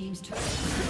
Team's turret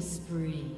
Spree.